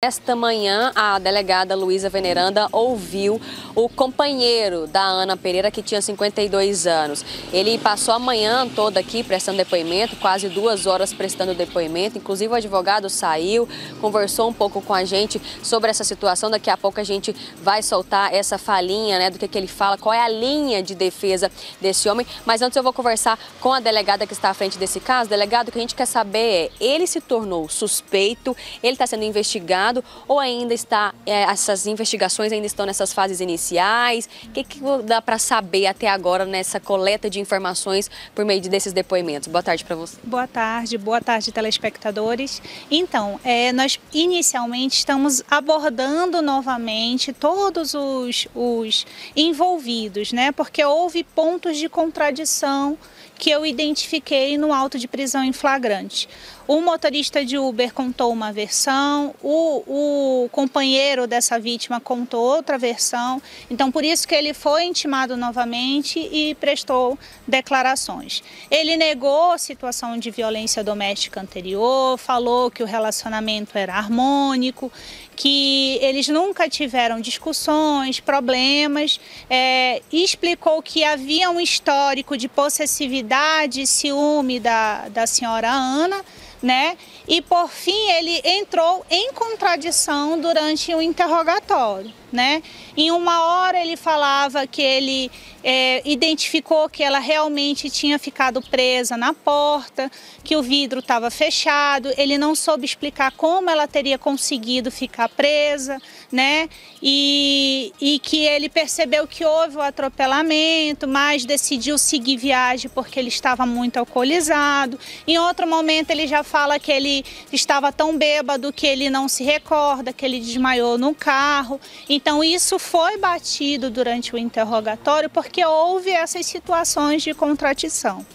Esta manhã, a delegada Luísa Veneranda ouviu o companheiro da Ana Pereira, que tinha 52 anos. Ele passou a manhã toda aqui prestando depoimento, quase duas horas prestando depoimento. Inclusive, o advogado saiu, conversou um pouco com a gente sobre essa situação. Daqui a pouco a gente vai soltar essa falinha né, do que, que ele fala, qual é a linha de defesa desse homem. Mas antes eu vou conversar com a delegada que está à frente desse caso. Delegado, o que a gente quer saber é: ele se tornou suspeito, ele está sendo investigado ou ainda está, é, essas investigações ainda estão nessas fases iniciais? O que, que dá para saber até agora nessa coleta de informações por meio desses depoimentos? Boa tarde para você. Boa tarde, boa tarde, telespectadores. Então, é, nós inicialmente estamos abordando novamente todos os, os envolvidos, né? Porque houve pontos de contradição que eu identifiquei no auto de prisão em flagrante. O motorista de Uber contou uma versão, o, o companheiro dessa vítima contou outra versão, então por isso que ele foi intimado novamente e prestou declarações. Ele negou a situação de violência doméstica anterior, falou que o relacionamento era harmônico, que eles nunca tiveram discussões, problemas, é, explicou que havia um histórico de possessividade e ciúme da, da senhora Ana, né? E por fim ele entrou em contradição durante o interrogatório, né? Em uma hora ele falava que ele é, identificou que ela realmente tinha ficado presa na porta, que o vidro estava fechado, ele não soube explicar como ela teria conseguido ficar presa, né? E, e que ele percebeu que houve o atropelamento, mas decidiu seguir viagem porque ele estava muito alcoolizado. Em outro momento ele já fala que ele estava tão bêbado que ele não se recorda, que ele desmaiou no carro. Então isso foi batido durante o interrogatório porque houve essas situações de contradição.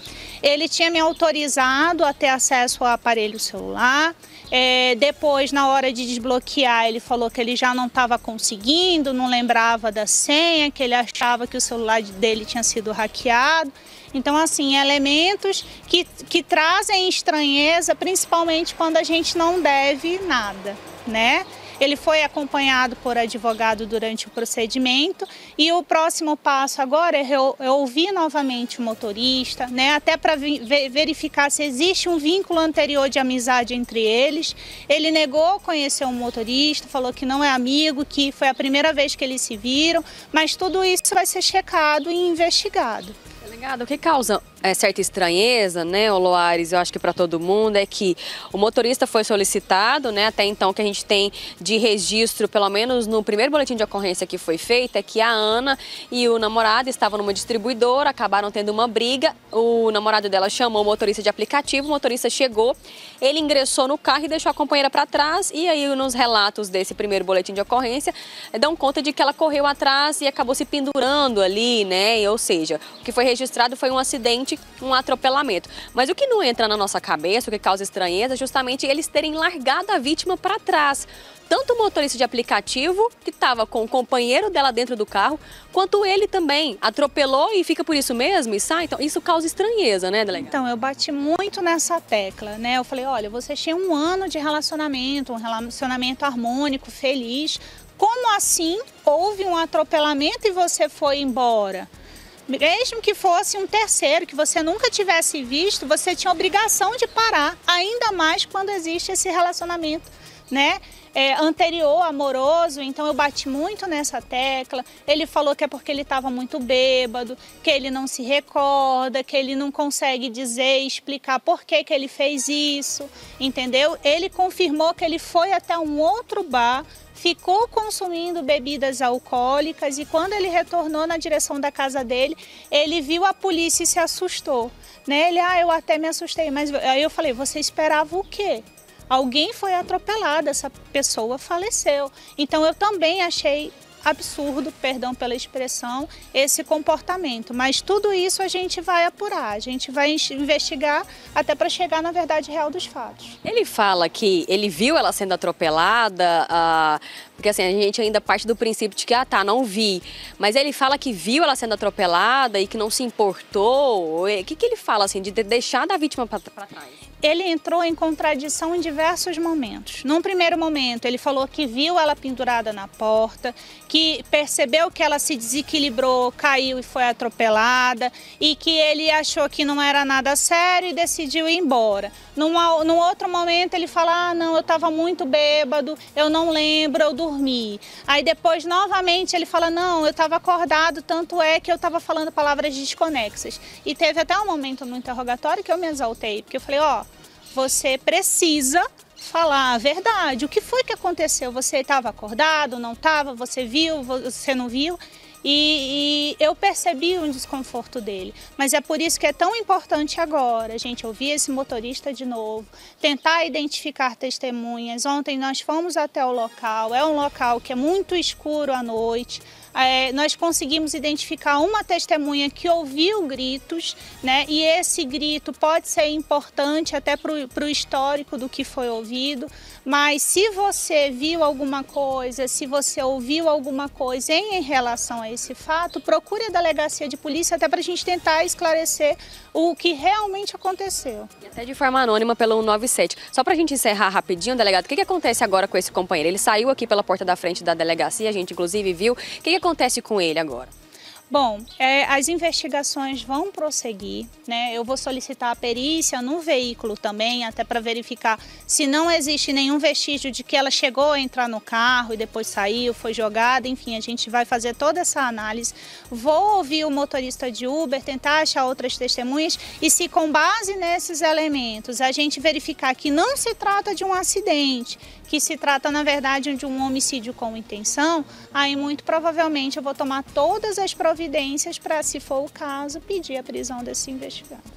Ele tinha me autorizado a ter acesso ao aparelho celular. É, depois, na hora de desbloquear, ele falou que ele já não estava conseguindo, não lembrava da senha, que ele achava que o celular dele tinha sido hackeado. Então, assim, elementos que, que trazem estranheza, principalmente quando a gente não deve nada, né? Ele foi acompanhado por advogado durante o procedimento e o próximo passo agora é ouvir novamente o motorista, né, até para verificar se existe um vínculo anterior de amizade entre eles. Ele negou conhecer um motorista, falou que não é amigo, que foi a primeira vez que eles se viram, mas tudo isso vai ser checado e investigado. Delegado, o que causa é, certa estranheza, né, Loares, eu acho que para todo mundo, é que o motorista foi solicitado, né, até então que a gente tem de registro, pelo menos no primeiro boletim de ocorrência que foi feito, é que a Ana e o namorado estavam numa distribuidora, acabaram tendo uma briga, o namorado dela chamou o motorista de aplicativo, o motorista chegou, ele ingressou no carro e deixou a companheira para trás, e aí nos relatos desse primeiro boletim de ocorrência, dão conta de que ela correu atrás e acabou se pendurando ali, né, ou seja, o que foi registrado foi um acidente um atropelamento. Mas o que não entra na nossa cabeça, o que causa estranheza, é justamente eles terem largado a vítima para trás. Tanto o motorista de aplicativo, que estava com o companheiro dela dentro do carro, quanto ele também atropelou e fica por isso mesmo e sai. Então, isso causa estranheza, né, delegado? Então, eu bati muito nessa tecla, né? Eu falei, olha, você tinha um ano de relacionamento, um relacionamento harmônico, feliz. Como assim houve um atropelamento e você foi embora? Mesmo que fosse um terceiro que você nunca tivesse visto, você tinha obrigação de parar, ainda mais quando existe esse relacionamento, né? É, anterior, amoroso, então eu bati muito nessa tecla. Ele falou que é porque ele estava muito bêbado, que ele não se recorda, que ele não consegue dizer explicar por que, que ele fez isso, entendeu? Ele confirmou que ele foi até um outro bar ficou consumindo bebidas alcoólicas e quando ele retornou na direção da casa dele, ele viu a polícia e se assustou. Né? Ele, ah, eu até me assustei, mas aí eu falei, você esperava o quê? Alguém foi atropelado, essa pessoa faleceu. Então eu também achei absurdo, perdão pela expressão, esse comportamento. Mas tudo isso a gente vai apurar, a gente vai investigar até para chegar na verdade real dos fatos. Ele fala que ele viu ela sendo atropelada, uh, porque assim, a gente ainda parte do princípio de que, ah tá, não vi. Mas ele fala que viu ela sendo atropelada e que não se importou. O que, que ele fala assim, de deixar da vítima para trás? Ele entrou em contradição em diversos momentos. Num primeiro momento, ele falou que viu ela pendurada na porta, que percebeu que ela se desequilibrou, caiu e foi atropelada, e que ele achou que não era nada sério e decidiu ir embora. Num, num outro momento, ele fala: Ah, não, eu estava muito bêbado, eu não lembro, eu dormi. Aí depois, novamente, ele fala: Não, eu estava acordado, tanto é que eu estava falando palavras desconexas. E teve até um momento no interrogatório que eu me exaltei, porque eu falei: Ó, oh, você precisa falar a verdade. O que foi que aconteceu? Você estava acordado, não estava? Você viu, você não viu? E, e, eu percebi o desconforto dele. Mas é por isso que é tão importante agora gente ouvir esse motorista de novo, tentar identificar testemunhas. Ontem nós fomos até o local, é um local que é muito escuro à noite é, nós conseguimos identificar uma testemunha que ouviu gritos, né? E esse grito pode ser importante até para o histórico do que foi ouvido. Mas se você viu alguma coisa, se você ouviu alguma coisa em relação a esse fato, procure a delegacia de polícia até para a gente tentar esclarecer o que realmente aconteceu. E até de forma anônima pelo 197. Só para a gente encerrar rapidinho, delegado, o que, que acontece agora com esse companheiro? Ele saiu aqui pela porta da frente da delegacia, a gente inclusive viu. O que, que acontece com ele agora? Bom, é, as investigações vão prosseguir, né? Eu vou solicitar a perícia no veículo também, até para verificar se não existe nenhum vestígio de que ela chegou a entrar no carro e depois saiu, foi jogada, enfim, a gente vai fazer toda essa análise. Vou ouvir o motorista de Uber, tentar achar outras testemunhas e se com base nesses elementos a gente verificar que não se trata de um acidente, que se trata na verdade de um homicídio com intenção, aí muito provavelmente eu vou tomar todas as para, se for o caso, pedir a prisão desse investigado.